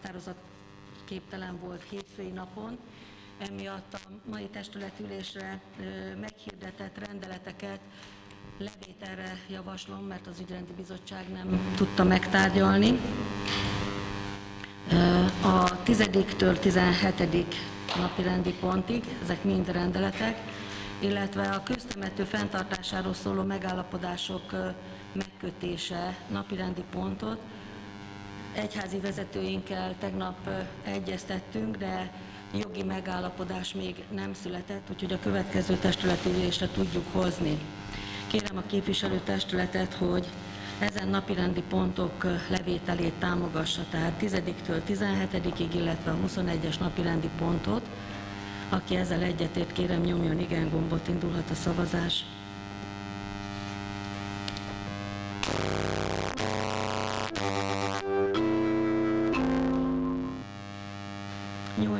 határozat képtelen volt hétfői napon, emiatt a mai testületülésre meghirdetett rendeleteket levételre javaslom, mert az ügyrendi bizottság nem tudta megtárgyalni. A 10-től 17. napi rendi pontig, ezek mind rendeletek, illetve a köztemető fenntartásáról szóló megállapodások megkötése napirendi pontot. Egyházi vezetőinkkel tegnap egyeztettünk, de jogi megállapodás még nem született, úgyhogy a következő testületi ülésre tudjuk hozni. Kérem a képviselőtestületet, hogy ezen napirendi pontok levételét támogassa, tehát 10-től 17-ig, illetve a 21-es napirendi pontot. Aki ezzel egyetért, kérem nyomjon igen gombot, indulhat a szavazás.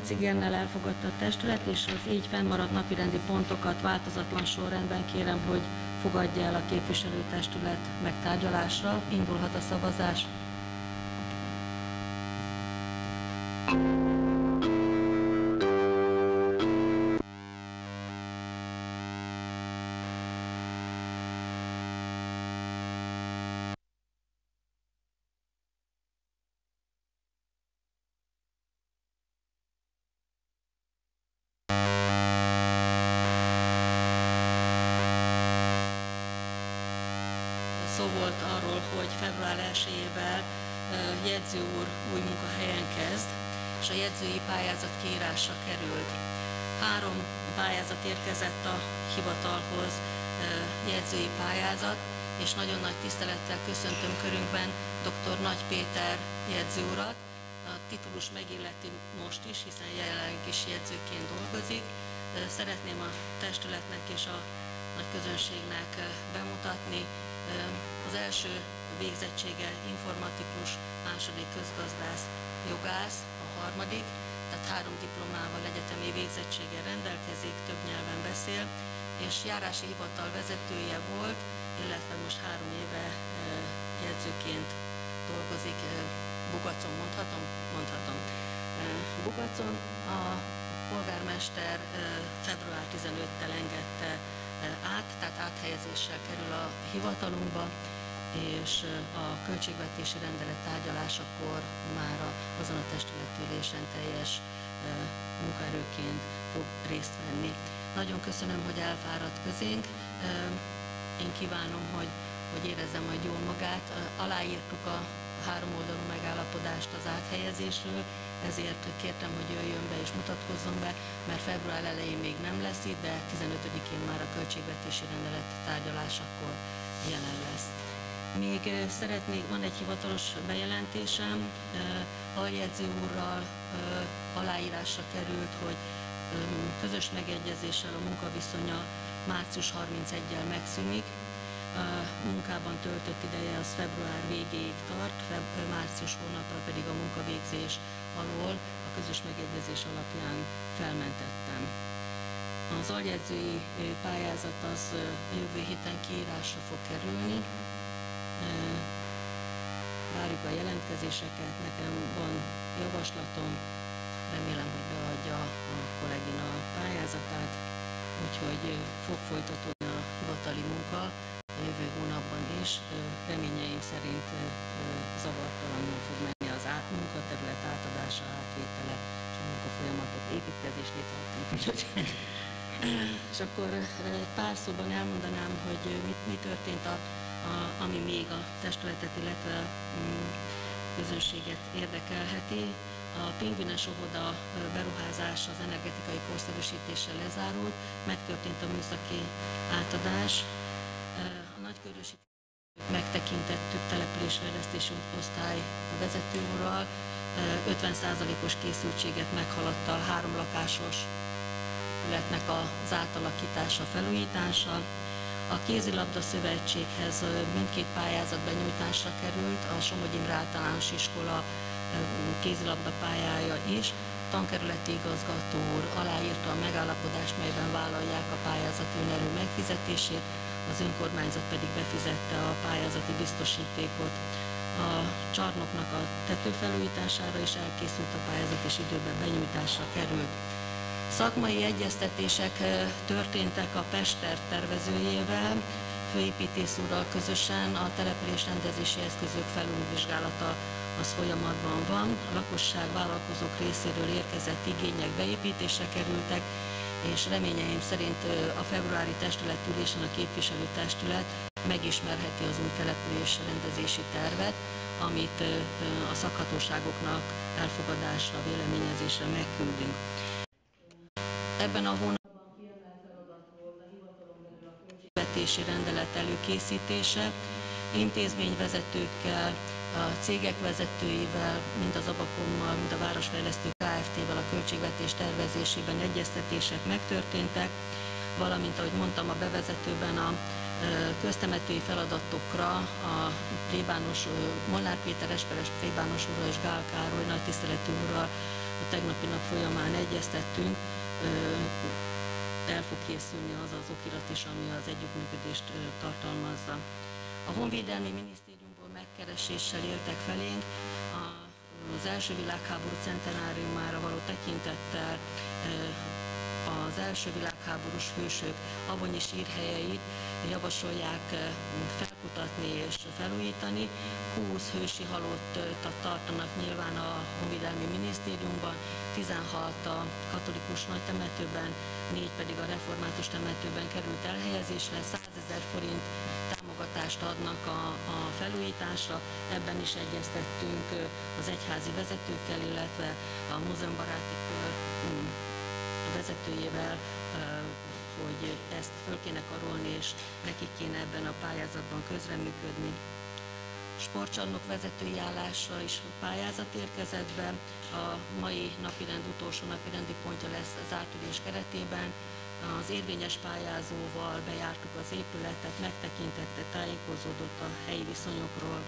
Nyolc igennel elfogadta a testület, és az így fennmaradt napirendi pontokat változatlan sorrendben kérem, hogy fogadja el a képviselőtestület megtárgyalásra. Indulhat a szavazás. Szó volt arról, hogy február 1-ével jegyző úr új munkahelyen kezd, és a jegyzői pályázat kiírásra került. Három pályázat érkezett a hivatalhoz, jegyzői pályázat, és nagyon nagy tisztelettel köszöntöm körünkben dr. Nagy Péter jegyző urat. A titulus megilleti most is, hiszen jelenleg is jegyzőként dolgozik. Szeretném a testületnek és a nagy közönségnek bemutatni az első végzettsége informatikus, második közgazdász, jogász, a harmadik, tehát három diplomával egyetemi végzettséggel rendelkezik, több nyelven beszél, és járási hivatal vezetője volt, illetve most három éve jegyzőként dolgozik, Bugacon mondhatom? Mondhatom. Bugacon a polgármester február 15-tel engedte át, tehát áthelyezéssel kerül a hivatalunkba, és a költségvetési rendelet tárgyalásakor már azon a testületülésen teljes munkaerőként fog részt venni. Nagyon köszönöm, hogy elfáradt közénk. Én kívánom, hogy, hogy érezze majd jól magát. Aláírtuk a három oldalú megállapodást az áthelyezésről, ezért kértem, hogy jöjjön be és mutatkozzon be, mert február elején még nem lesz itt, de 15-én már a költségvetési rendelet tárgyalásakor jelen lesz. Még szeretnék, van egy hivatalos bejelentésem, aljegyző úrral aláírásra került, hogy közös megegyezéssel a munkaviszonya március 31-jel megszűnik, a munkában töltött ideje az február végéig tart, március hónapra pedig a munkavégzés alól a közös megegyezés alapján felmentettem. Az aljegyzői pályázat az jövő héten kiírásra fog kerülni. Várjuk a jelentkezéseket, nekem van javaslatom, remélem, hogy beadja a kollégina a pályázatát, úgyhogy fog folytatódni a hivatali munka a jövő hónapban is. Reményeim szerint zavartalanul fog menni az át, munkaterület átadása, átvétele és a munkafolyamatok építkezését tartunk. és akkor egy pár szóban elmondanám, hogy mit, mi történt, a, a, ami még a testületet, illetve a mm, közönséget érdekelheti. A pingvines óvoda beruházás az energetikai korszerűsítéssel lezárult, megtörtént a műszaki átadás, a nagykörösi megtekintettük településfejlesztési osztály vezető úrral, 50%-os készültséget meghaladta a három lakásos ületnek az átalakítása, felújítása. A kézilabda szövetséghez mindkét pályázat benyújtásra került, a Somogy Imre általános iskola kézilabda pályája is. Tankerületi igazgató úr aláírta a megállapodást, melyben vállalják a pályázat önerő megfizetését, az önkormányzat pedig befizette a pályázati biztosítékot. A csarnoknak a tetőfelújítására is elkészült a pályázat, és időben benyújtásra került. Szakmai egyeztetések történtek a Pester tervezőjével, főépítész úrral közösen a település rendezési eszközök felülvizsgálata az folyamatban van. A lakosság vállalkozók részéről érkezett igények beépítésre kerültek, és reményeim szerint a februári testületülésen a képviselőtestület megismerheti az új település rendezési tervet, amit a szakhatóságoknak elfogadásra, véleményezésre megküldünk. Ebben a hónapban kiemelt feladat volt a rendelet előkészítése, intézményvezetőkkel, a cégek vezetőivel, mind az Abakommal, mind a Városfejlesztő Kft-vel a költségvetés tervezésében egyeztetések megtörténtek, valamint, ahogy mondtam a bevezetőben, a köztemetői feladatokra a plébános Molnár Péter Esperes plébános ura és Gál Károly nagy tiszteletű úrral a tegnapi nap folyamán egyeztettünk, el fog készülni az az okirat is, ami az együttműködést tartalmazza. A Honvédelmi Minisztériumból megkereséssel éltek felénk, az első világháború centenáriumára való tekintettel az első világháborús hősök avonyi sírhelyeit javasolják felkutatni és felújítani. 20 hősi halottat tartanak nyilván a Honvédelmi Minisztériumban, 16 a katolikus nagy temetőben, 4 pedig a református temetőben került elhelyezésre, 100 ezer forint támogatást adnak a, a felújításra. Ebben is egyeztettünk az egyházi vezetőkkel, illetve a múzeumbaráti vezetőjével, hogy ezt föl kéne karolni, és nekik kéne ebben a pályázatban közreműködni. Sportcsarnok vezetői állásra is pályázat érkezett be. A mai napirend utolsó napirendi pontja lesz az átülés keretében. Az érvényes pályázóval bejártuk az épületet, megtekintette, tájékozódott a helyi viszonyokról.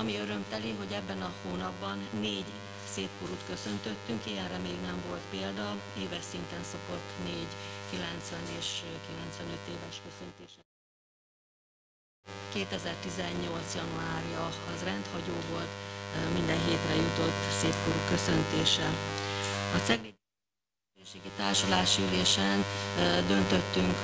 Ami örömteli, hogy ebben a hónapban négy szépkorút köszöntöttünk, ilyenre még nem volt példa, éves szinten szokott 4, 90 és 95 éves köszöntése. 2018. januárja az rendhagyó volt, minden hétre jutott szépkorú köszöntése. A Ceglédi Társulási ülésen döntöttünk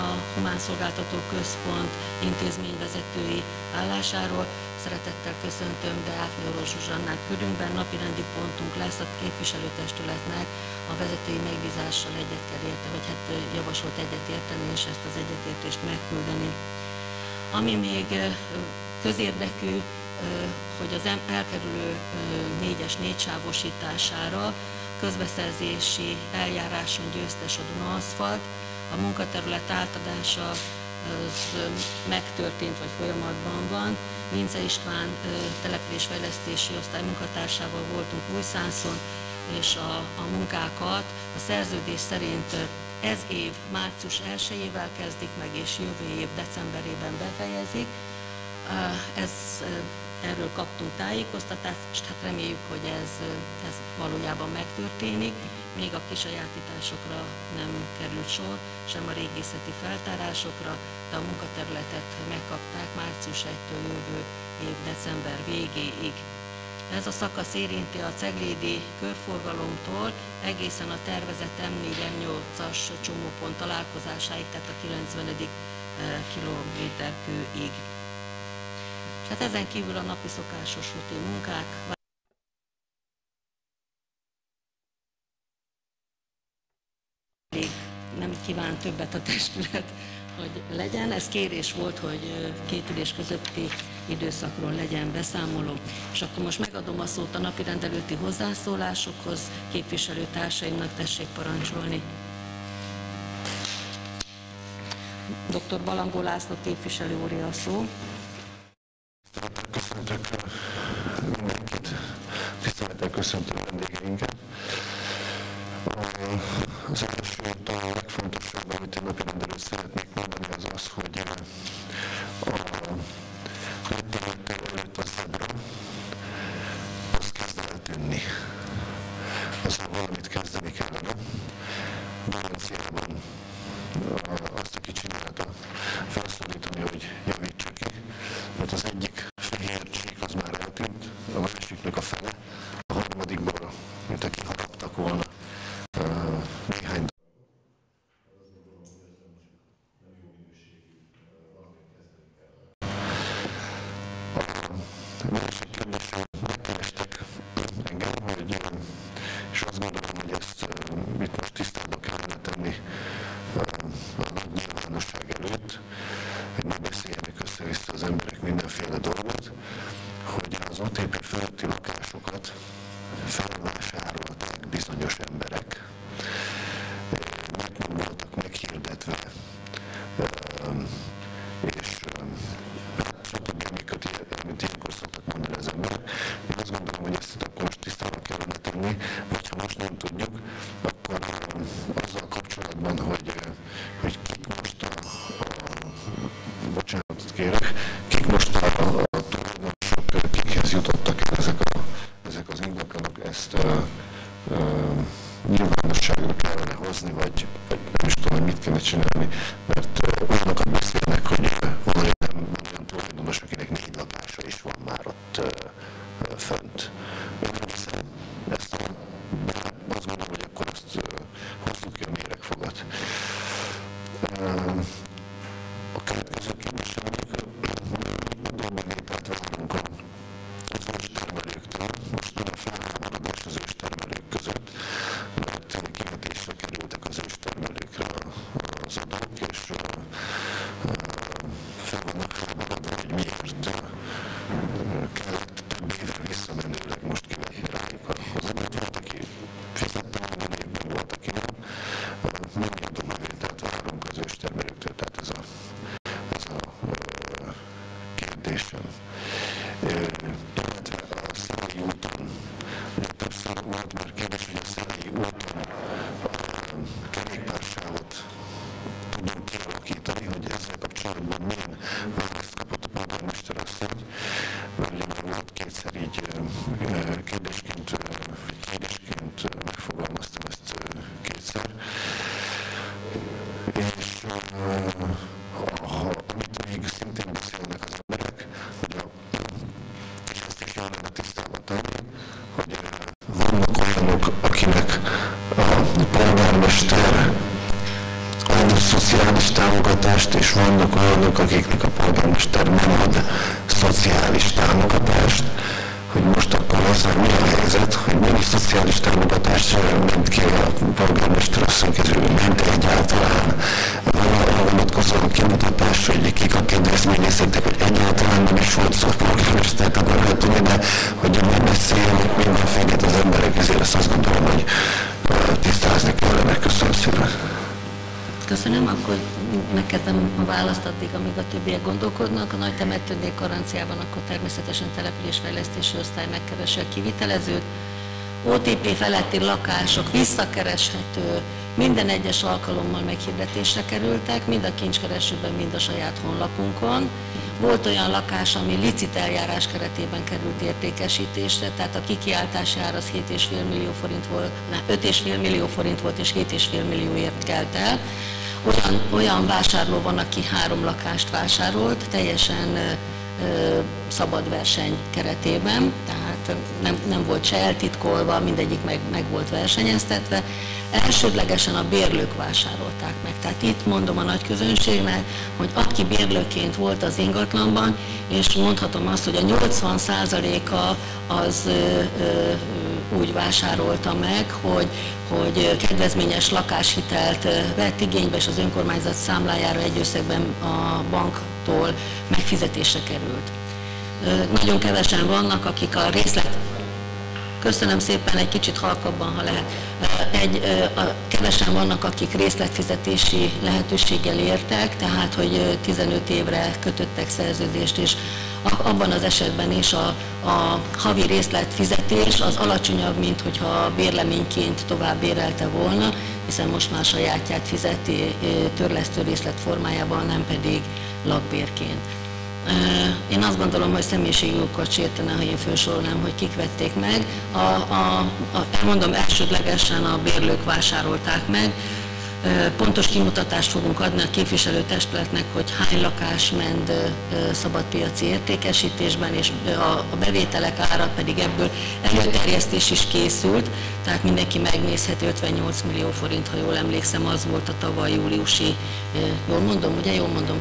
a Humán Szolgáltató Központ intézményvezetői állásáról. Szeretettel köszöntöm de Átmiloró Zsuzsannát körünkben. Napirendi pontunk lesz a képviselőtestületnek a vezetői megbízással egyet kell érte, vagy hát javasolt egyet érteni, és ezt az egyetértést megküldeni. Ami még közérdekű, hogy az elkerülő négyes négysávosítására közbeszerzési eljáráson győztes a Duna Aszfalt, a munkaterület átadása megtörtént, vagy folyamatban van. Vince István településfejlesztési osztály munkatársával voltunk Újszánszon, és a, a munkákat a szerződés szerint ez év március 1-ével kezdik meg, és jövő év decemberében befejezik. Ez, erről kaptunk tájékoztatást, hát reméljük, hogy ez, ez valójában megtörténik. Még a kisajátításokra nem került sor, sem a régészeti feltárásokra, de a munkaterületet megkapták március 1-től jövő év december végéig. Ez a szakasz érinti a Ceglédi körforgalomtól egészen a tervezett M4-M8-as csomópont találkozásáig, tehát a 90. Eh, kilométer kőig. És hát ezen kívül a napi szokásos rutin munkák, nem kíván többet a testület, hogy legyen. Ez kérés volt, hogy két ülés közötti időszakról legyen beszámoló. És akkor most megadom a szót a napi rendelőti hozzászólásokhoz. Képviselőtársaimnak tessék parancsolni. Dr. Balangó László képviselő úr a szó. Köszöntök mindenkit, tisztelettel köszöntöm vendégeinket. Az első, talán cachorro. És vannak olyanok, akiknek a polgármester nem ad szociális támogatást, hogy most akkor az, hogy mi a helyzet, hogy mennyi szociális támogatás ment ki a polgármester asszony kezül, ment egyáltalán arra vonatkozóan kimutatás, hogy kik a kedvezményezettek, hogy egyáltalán nem is volt szó polgármestert akarhat tudni, de hogy ne beszéljenek mindenfélét az emberek, ezért azt azt gondolom, hogy tisztázni kellene. Köszönöm szépen. Köszönöm, akkor megkezdem a választ addig, amíg a többiek gondolkodnak. A nagy temetőnél garanciában akkor természetesen településfejlesztési osztály megkeresi a kivitelezőt. OTP feletti lakások visszakereshető, minden egyes alkalommal meghirdetésre kerültek, mind a kincskeresőben, mind a saját honlapunkon. Volt olyan lakás, ami licit eljárás keretében került értékesítésre, tehát a kikiáltási ár az 7,5 millió forint volt, 5,5 millió forint volt, és 7,5 millióért kelt el. Olyan, olyan vásárló van, aki három lakást vásárolt, teljesen szabad verseny keretében, tehát nem, nem volt se eltitkolva, mindegyik meg, meg volt versenyeztetve. Elsődlegesen a bérlők vásárolták meg. Tehát itt mondom a nagy közönségnek, hogy aki bérlőként volt az ingatlanban, és mondhatom azt, hogy a 80%-a az ö, ö, úgy vásárolta meg, hogy, hogy kedvezményes lakáshitelt vett igénybe, és az önkormányzat számlájára egy összegben a banktól megfizetésre került. Nagyon kevesen vannak, akik a részlet... Köszönöm szépen, egy kicsit halkabban, ha lehet. Egy, a, kevesen vannak, akik részletfizetési lehetőséggel értek, tehát hogy 15 évre kötöttek szerződést, és abban az esetben is a, a havi részletfizetés az alacsonyabb, mint hogyha bérleményként tovább bérelte volna, hiszen most már sajátját fizeti törlesztő részlet formájában, nem pedig lakbérként. Én azt gondolom, hogy személyiségjogokat sértene, ha én felsorolnám, hogy kik vették meg. A, a, a, mondom, elsődlegesen a bérlők vásárolták meg. Pontos kimutatást fogunk adni a képviselőtestületnek, hogy hány lakás ment szabadpiaci értékesítésben, és a bevételek ára pedig ebből előterjesztés is készült, tehát mindenki megnézheti 58 millió forint, ha jól emlékszem, az volt a tavaly júliusi, jól mondom, ugye? Jól mondom,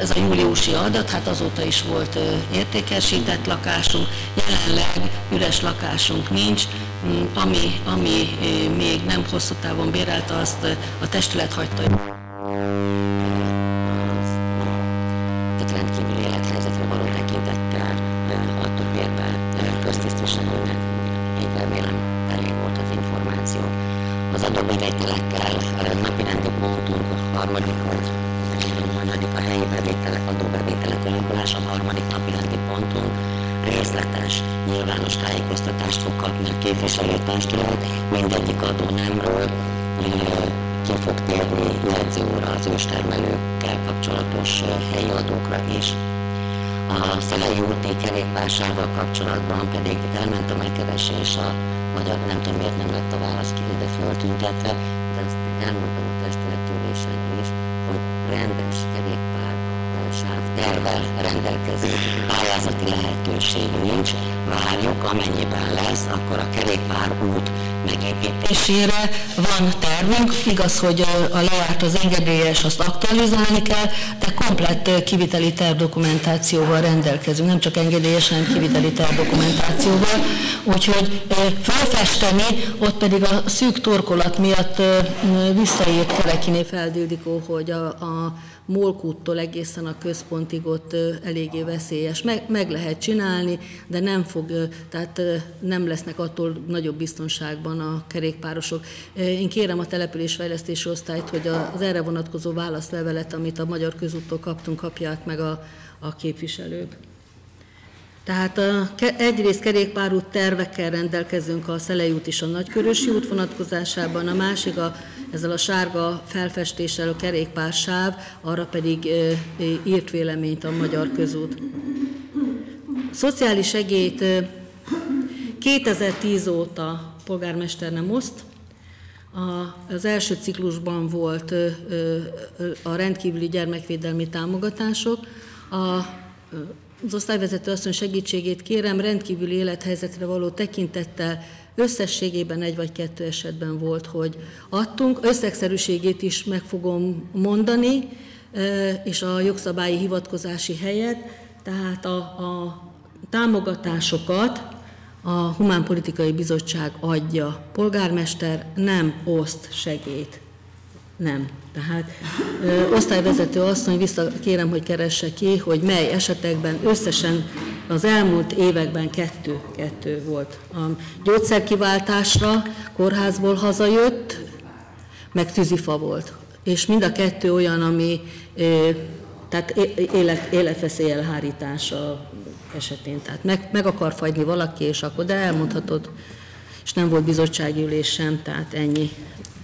ez a júliusi adat, hát azóta is volt értékesített lakásunk, jelenleg üres lakásunk nincs, ami, ami még nem hosszú távon bérelte, azt a testület hagyta. Tehát rendkívül élethelyzetre való tekintettel adtuk bérbe köztisztviselőnek. Így remélem elég volt az információ. Az adóbevételekkel napirendi pontunk a harmadik, vagy hanyadik a helyi bevételek, adóbevételek alakulása, a harmadik napirendi pontunk részletes, nyilvános tájékoztatást fog kapni a képviselőtestület mindegyik adónemről, ki fog térni jegyző óra az őstermelőkkel kapcsolatos helyi adókra is. A Szelei úti kerékpársával kapcsolatban pedig elment a megkeresés a magyar, nem tudom miért nem lett a válasz ki ide föltüntetve, de azt elmondtam a testületülésen is, hogy kerékpár sáv tervel rendelkező pályázati lehetőség nincs, várjuk, amennyiben lesz, akkor a kerékpár út megépítésére van tervünk, igaz, hogy a lejárt az engedélyes, azt aktualizálni kell, de komplett kiviteli tervdokumentációval rendelkezünk, nem csak engedélyes, hanem kiviteli tervdokumentációval, úgyhogy felfesteni, ott pedig a szűk torkolat miatt visszaírt Kelekiné Feldildikó, hogy a, a Molkúttól egészen a központig ott eléggé veszélyes. Meg, meg lehet csinálni, de nem fog, tehát nem lesznek attól nagyobb biztonságban a kerékpárosok. Én kérem a településfejlesztési osztályt, hogy az erre vonatkozó válaszlevelet, amit a Magyar Közúttól kaptunk, kapják meg a, a képviselők. Tehát a, egyrészt kerékpárút tervekkel rendelkezünk a Szelei út és a Nagykörösi út vonatkozásában, a másik a, ezzel a sárga felfestéssel a kerékpársáv, arra pedig írt véleményt a Magyar Közút. Szociális segélyt e, 2010 óta polgármester nem oszt, az első ciklusban volt a rendkívüli gyermekvédelmi támogatások, a az osztályvezető asszony segítségét kérem, rendkívüli élethelyzetre való tekintettel összességében egy vagy kettő esetben volt, hogy adtunk. Összegszerűségét is meg fogom mondani, és a jogszabályi hivatkozási helyet, tehát a, a támogatásokat a Humánpolitikai Bizottság adja. Polgármester nem oszt segét. Nem. Tehát ö, osztályvezető asszony, vissza kérem, hogy keresse ki, hogy mely esetekben összesen az elmúlt években kettő, kettő volt. A gyógyszerkiváltásra kórházból hazajött, meg tűzifa volt. És mind a kettő olyan, ami ö, tehát élet, életveszély elhárítása esetén. Tehát meg, meg akar fagyni valaki, és akkor, de elmondhatod, és nem volt bizottsági ülés sem, tehát ennyi.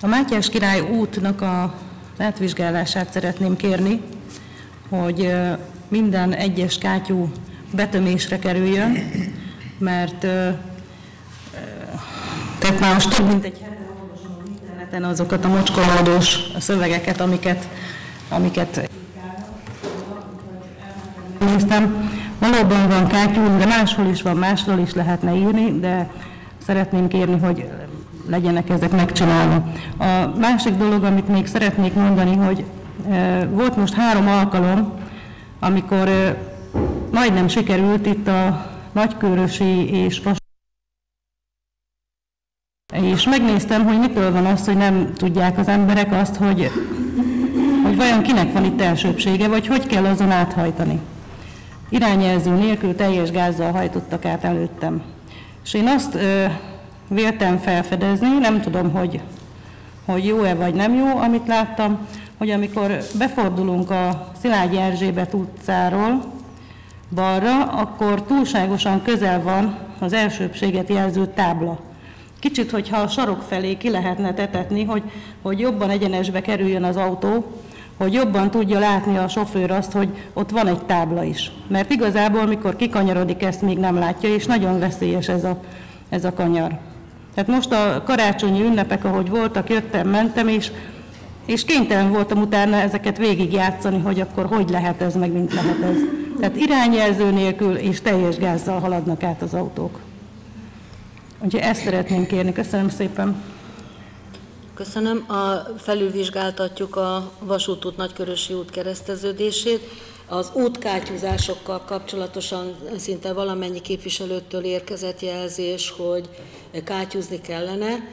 A Mátyás király útnak a átvizsgálását szeretném kérni, hogy minden egyes kátyú betömésre kerüljön, mert tehát már most több mint egy hete olvasom interneten azokat a mocskolódós szövegeket, amiket, amiket néztem. Valóban van kátyú, de máshol is van, máshol is lehetne írni, de szeretném kérni, hogy legyenek ezek megcsinálva. A másik dolog, amit még szeretnék mondani, hogy volt most három alkalom, amikor majdnem sikerült itt a nagykörösi és és megnéztem, hogy mitől van az, hogy nem tudják az emberek azt, hogy, hogy vajon kinek van itt elsőbsége, vagy hogy kell azon áthajtani. Irányjelző nélkül teljes gázzal hajtottak át előttem. És én azt ö, véltem felfedezni, nem tudom, hogy, hogy jó-e vagy nem jó, amit láttam, hogy amikor befordulunk a Szilágyi Erzsébet utcáról balra, akkor túlságosan közel van az elsőbséget jelző tábla. Kicsit, hogyha a sarok felé ki lehetne tetetni, hogy, hogy jobban egyenesbe kerüljön az autó, hogy jobban tudja látni a sofőr azt, hogy ott van egy tábla is. Mert igazából, mikor kikanyarodik, ezt még nem látja, és nagyon veszélyes ez a, ez a kanyar. Tehát most a karácsonyi ünnepek, ahogy voltak, jöttem, mentem, és, és kénytelen voltam utána ezeket végigjátszani, hogy akkor hogy lehet ez, meg mint lehet ez. Tehát irányjelző nélkül és teljes gázzal haladnak át az autók. Úgyhogy ezt szeretném kérni. Köszönöm szépen. Köszönöm. A, felülvizsgáltatjuk a vasútút Nagykörösi út kereszteződését. Az útkátyúzásokkal kapcsolatosan szinte valamennyi képviselőtől érkezett jelzés, hogy kátyúzni kellene.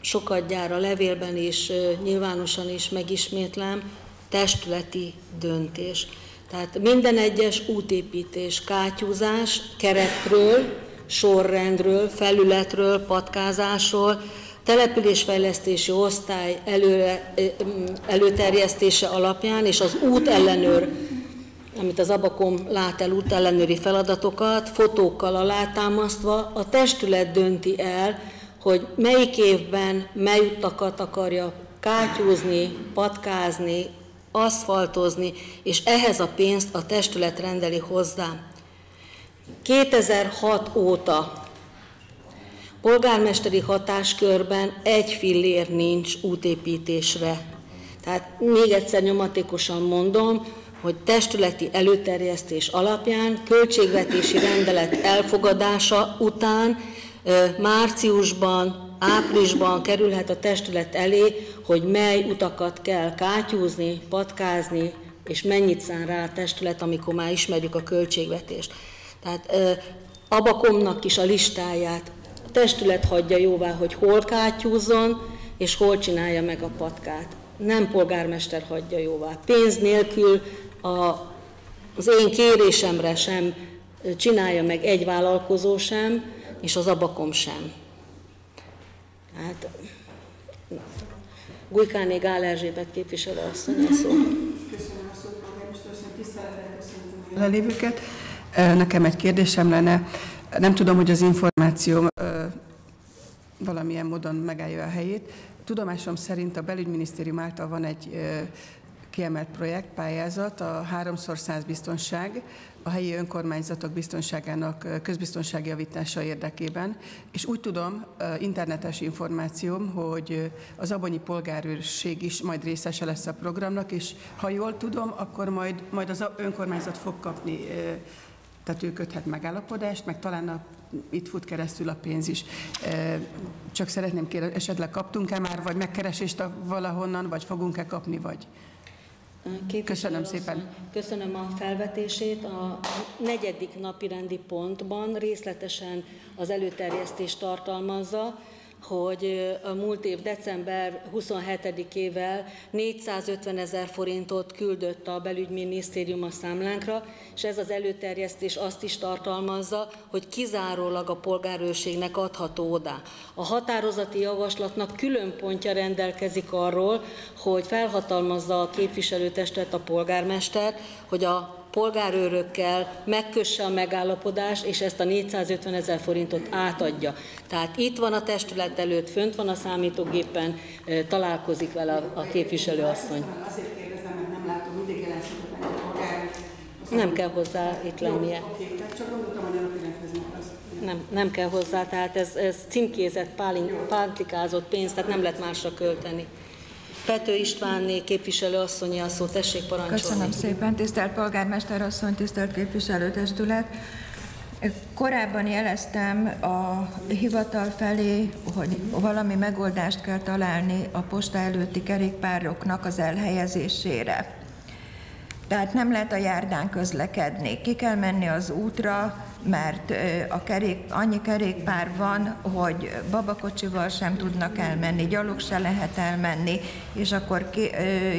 Sokadjára levélben is, nyilvánosan is megismétlem, testületi döntés. Tehát minden egyes útépítés, kátyúzás keretről, sorrendről, felületről, patkázásról, településfejlesztési osztály előre, előterjesztése alapján és az útellenőr, amit az Abakom lát el útellenőri feladatokat, fotókkal alátámasztva, a testület dönti el, hogy melyik évben mely utakat akarja kátyúzni, patkázni, aszfaltozni, és ehhez a pénzt a testület rendeli hozzá. 2006 óta polgármesteri hatáskörben egy fillér nincs útépítésre. Tehát még egyszer nyomatékosan mondom, hogy testületi előterjesztés alapján költségvetési rendelet elfogadása után márciusban, áprilisban kerülhet a testület elé, hogy mely utakat kell kátyúzni, patkázni, és mennyit szán rá a testület, amikor már ismerjük a költségvetést. Tehát Abakomnak is a listáját a testület hagyja jóvá, hogy hol kátyúzzon, és hol csinálja meg a patkát. Nem polgármester hagyja jóvá. Pénz nélkül a, az én kérésemre sem csinálja meg egy vállalkozó sem, és az abakom sem. Hát, Gujkáné Gál Erzsébet képviselő asszony a szó. Köszönöm a szót, a lévőket. Nekem egy kérdésem lenne, nem tudom, hogy az információ valamilyen módon megállja a helyét. Tudomásom szerint a belügyminisztérium által van egy kiemelt projekt, pályázat, a 3x100 biztonság, a helyi önkormányzatok biztonságának közbiztonsági javítása érdekében. És úgy tudom, internetes információm, hogy az abonyi polgárőrség is majd részese lesz a programnak, és ha jól tudom, akkor majd, majd az önkormányzat fog kapni tehát ő köthet megállapodást, meg talán a, itt fut keresztül a pénz is. Csak szeretném kérdezni, esetleg kaptunk-e már, vagy megkeresést valahonnan, vagy fogunk-e kapni, vagy... Köszönöm szépen. Köszönöm a felvetését. A negyedik napi rendi pontban részletesen az előterjesztést tartalmazza, hogy a múlt év december 27-ével 450 ezer forintot küldött a belügyminisztérium a számlánkra, és ez az előterjesztés azt is tartalmazza, hogy kizárólag a polgárőrségnek adható oda. A határozati javaslatnak külön pontja rendelkezik arról, hogy felhatalmazza a képviselőtestet, a polgármestert, hogy a polgárőrökkel megkösse a megállapodást, és ezt a 450 ezer forintot átadja. Tehát itt van a testület előtt, fönt van a számítógépen, találkozik vele a képviselőasszony. Azért kérdezem, mert nem látom, mindig a polgár. Nem kell hozzá itt lennie. csak gondoltam, hogy nem, nem kell hozzá, tehát ez, ez címkézett, pálintikázott pénz, tehát nem lehet másra költeni. Pető Istvánné képviselő asszonyi a szó, tessék parancsolni. Köszönöm szépen, tisztelt polgármester asszony, tisztelt képviselőtestület. Korábban jeleztem a hivatal felé, hogy valami megoldást kell találni a posta előtti kerékpároknak az elhelyezésére. Tehát nem lehet a járdán közlekedni, ki kell menni az útra, mert a kerék, annyi kerékpár van, hogy babakocsival sem tudnak elmenni, gyalog se lehet elmenni, és akkor ki,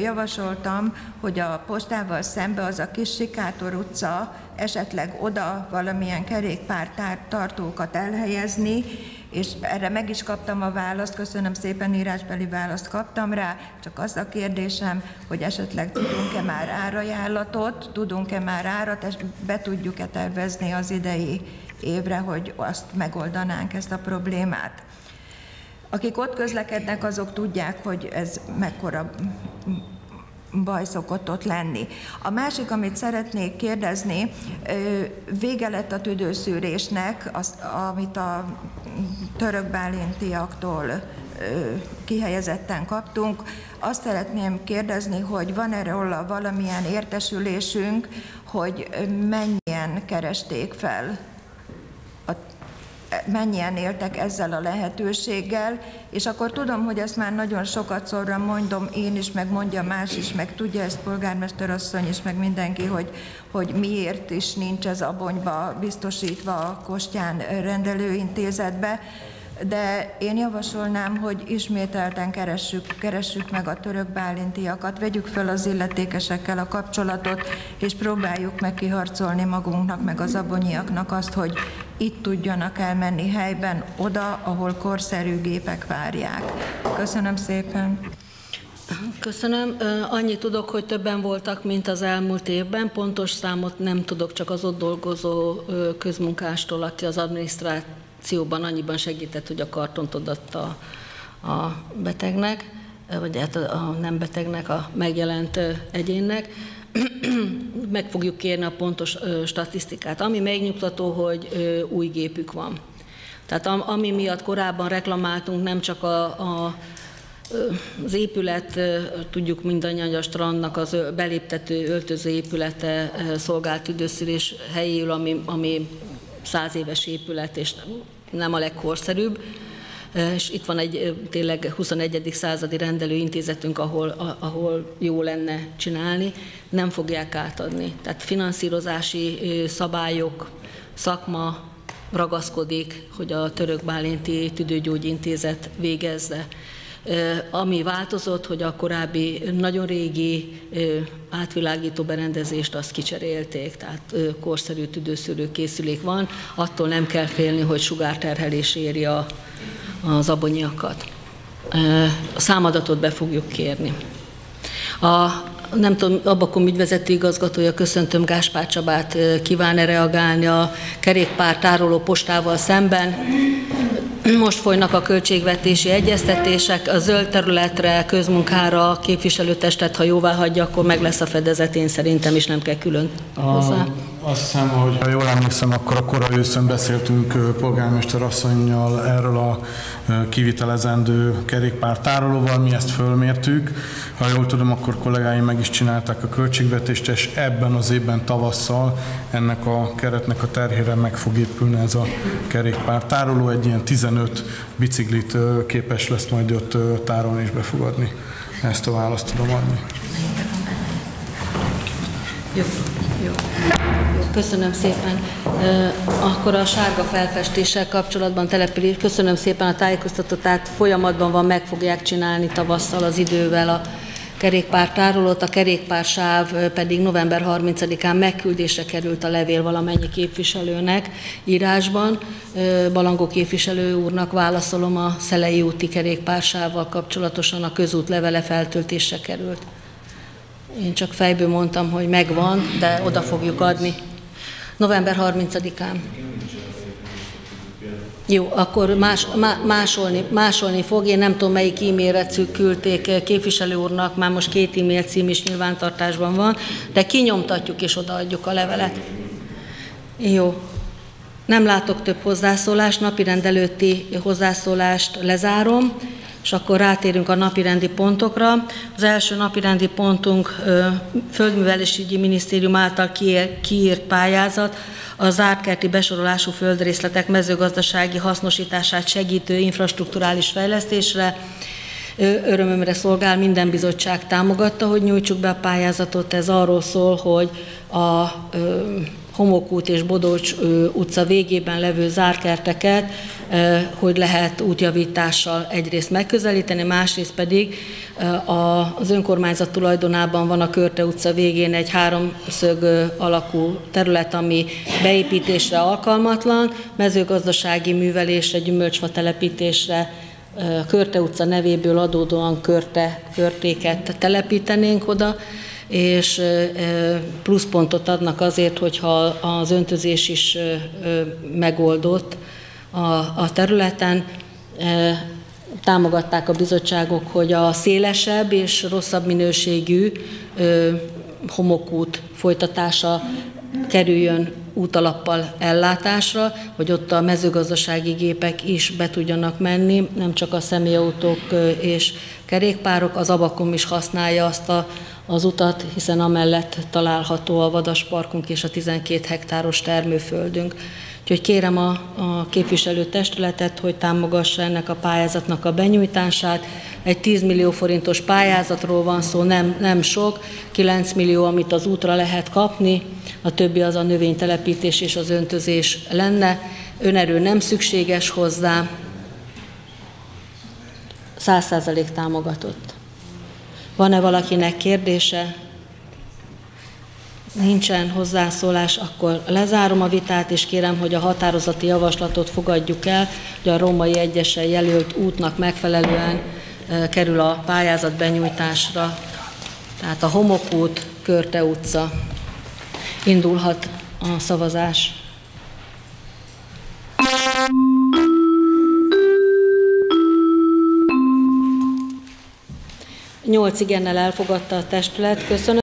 javasoltam, hogy a postával szembe az a kis Sikátor utca, esetleg oda valamilyen kerékpár tartókat elhelyezni, és erre meg is kaptam a választ, köszönöm szépen, írásbeli választ kaptam rá, csak az a kérdésem, hogy esetleg tudunk-e már árajánlatot, tudunk-e már árat, és be tudjuk-e tervezni az idei évre, hogy azt megoldanánk ezt a problémát. Akik ott közlekednek, azok tudják, hogy ez mekkora baj szokott ott lenni. A másik, amit szeretnék kérdezni, vége lett a tüdőszűrésnek, az, amit a török bálintiaktól kihelyezetten kaptunk. Azt szeretném kérdezni, hogy van erről valamilyen értesülésünk, hogy mennyien keresték fel mennyien éltek ezzel a lehetőséggel, és akkor tudom, hogy ezt már nagyon sokat szorra mondom én is, meg mondja más is, meg tudja ezt polgármester asszony is, meg mindenki, hogy, hogy miért is nincs ez abonyba biztosítva a Kostyán rendelőintézetbe, de én javasolnám, hogy ismételten keressük, keressük meg a török bálintiakat, vegyük fel az illetékesekkel a kapcsolatot, és próbáljuk meg kiharcolni magunknak, meg az abonyiaknak azt, hogy itt tudjanak elmenni helyben, oda, ahol korszerű gépek várják. Köszönöm szépen! Köszönöm. Annyit tudok, hogy többen voltak, mint az elmúlt évben. Pontos számot nem tudok, csak az ott dolgozó közmunkástól, aki az adminisztrációban annyiban segített, hogy a kartont odatta a betegnek, vagy hát a nem betegnek, a megjelent egyénnek. Meg fogjuk kérni a pontos statisztikát. Ami megnyugtató, hogy új gépük van. Tehát ami miatt korábban reklamáltunk, nem csak a, a az épület, tudjuk mindannyian, a strandnak az beléptető öltöző épülete szolgált üdőszülés helyéül, ami, ami száz éves épület, és nem a legkorszerűbb. És itt van egy tényleg 21. századi rendelőintézetünk, ahol, ahol jó lenne csinálni, nem fogják átadni. Tehát finanszírozási szabályok, szakma ragaszkodik, hogy a Török Bálinti Tüdőgyógyintézet végezze. Ami változott, hogy a korábbi nagyon régi átvilágító berendezést azt kicserélték, tehát korszerű tüdőszűrő készülék van, attól nem kell félni, hogy sugárterhelés éri a, az abonyiakat. A számadatot be fogjuk kérni. A, nem tudom, Abakom ügyvezető igazgatója, köszöntöm Gáspár Csabát, kíván-e reagálni a kerékpár tároló postával szemben. Most folynak a költségvetési egyeztetések, a zöld területre, közmunkára a képviselőtestet, ha jóvá hagyja, akkor meg lesz a fedezet, én szerintem is nem kell külön hozzá. Azt hiszem, hogy ha jól emlékszem, akkor a korai őszön beszéltünk polgármester asszonynal erről a kivitelezendő kerékpártárolóval, mi ezt fölmértük. Ha jól tudom, akkor kollégáim meg is csinálták a költségvetést, és ebben az évben tavasszal ennek a keretnek a terhére meg fog épülni ez a kerékpártároló. Egy ilyen 15 biciklit képes lesz majd ott tárolni és befogadni. Ezt a választ tudom adni. Jó, jó. Köszönöm szépen. Akkor a sárga felfestéssel kapcsolatban település, köszönöm szépen a tájékoztatót, tehát folyamatban van, meg fogják csinálni tavasszal az idővel a kerékpártárolót, a kerékpársáv pedig november 30-án megküldésre került a levél valamennyi képviselőnek írásban. Balangó képviselő úrnak válaszolom a Szelei úti kerékpársával kapcsolatosan a közút levele feltöltésre került. Én csak fejből mondtam, hogy megvan, de oda fogjuk adni. November 30-án. Jó, akkor más, má, másolni, másolni fog. Én nem tudom, melyik e-mailre küldték képviselő úrnak, már most két e-mail cím is nyilvántartásban van, de kinyomtatjuk és odaadjuk a levelet. Jó. Nem látok több hozzászólást, napi rendelőtti hozzászólást lezárom. És akkor rátérünk a napirendi pontokra. Az első napirendi pontunk Földművelésügyi Minisztérium által kiírt pályázat, a zártkerti besorolású földrészletek mezőgazdasági hasznosítását segítő infrastruktúrális fejlesztésre. Örömömre szolgál, minden bizottság támogatta, hogy nyújtsuk be a pályázatot. Ez arról szól, hogy a Homokút és Bodolcs utca végében levő zárkerteket, hogy lehet útjavítással egyrészt megközelíteni, másrészt pedig az önkormányzat tulajdonában van a Körte utca végén egy háromszög alakú terület, ami beépítésre alkalmatlan, mezőgazdasági művelésre, gyümölcsfa telepítésre, Körte utca nevéből adódóan körte, körtéket telepítenénk oda, és pluszpontot adnak azért, hogyha az öntözés is megoldott a, a területen. Támogatták a bizottságok, hogy a szélesebb és rosszabb minőségű homokút folytatása kerüljön útalappal ellátásra, hogy ott a mezőgazdasági gépek is be tudjanak menni, nem csak a személyautók és kerékpárok, az abakom is használja azt a az utat, hiszen amellett található a vadasparkunk és a 12 hektáros termőföldünk. Úgyhogy kérem a, a képviselő testületet, hogy támogassa ennek a pályázatnak a benyújtását. Egy 10 millió forintos pályázatról van szó, nem, nem sok, 9 millió, amit az útra lehet kapni, a többi az a növénytelepítés és az öntözés lenne. Önerő nem szükséges hozzá, 100% támogatott. Van-e valakinek kérdése? Nincsen hozzászólás, akkor lezárom a vitát, és kérem, hogy a határozati javaslatot fogadjuk el, hogy a római egyesen jelölt útnak megfelelően kerül a pályázat benyújtásra. Tehát a Homokút, Körte utca. Indulhat a szavazás. 8 igennel elfogadta a testület. Köszönöm.